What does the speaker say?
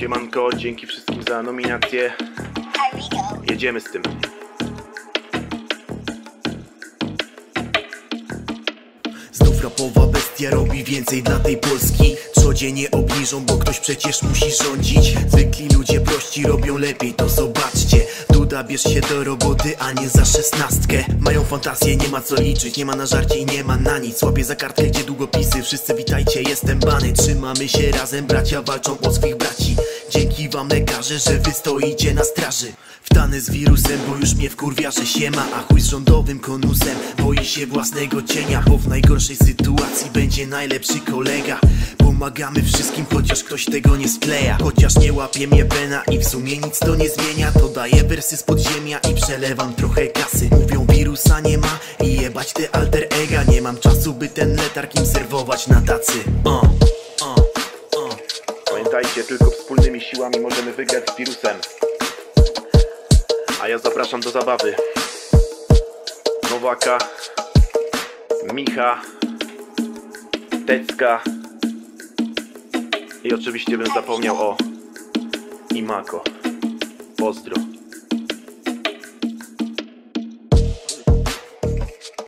Siemanko, dzięki wszystkim za nominację. Jedziemy z tym. Znów rapowa bestia robi więcej dla tej Polski Codziennie obniżą, bo ktoś przecież musi rządzić Zwykli ludzie prości robią lepiej, to zobaczcie Duda bierz się do roboty, a nie za szesnastkę. Mają fantazję, nie ma co liczyć, nie ma na żarcie i nie ma na nic. Łapię za kartkę, gdzie długopisy, wszyscy witajcie, jestem bany. Trzymamy się razem, bracia walczą o swych braci. Dzięki wam lekarze, że wy stoicie na straży. Wtany z wirusem, bo już mnie wkurwia, że się ma A chuj z rządowym konusem, boi się własnego cienia Bo w najgorszej sytuacji będzie najlepszy kolega Pomagamy wszystkim, chociaż ktoś tego nie skleja Chociaż nie łapie mnie pena i w sumie nic to nie zmienia To daję wersy z podziemia i przelewam trochę kasy Mówią wirusa nie ma i jebać te alter ega Nie mam czasu, by ten letarg im serwować na tacy o, o, o. Pamiętajcie, tylko wspólnymi siłami możemy wygrać z wirusem. A ja zapraszam do zabawy. Nowaka, Micha, Tecka i oczywiście bym zapomniał o Imako. Pozdro.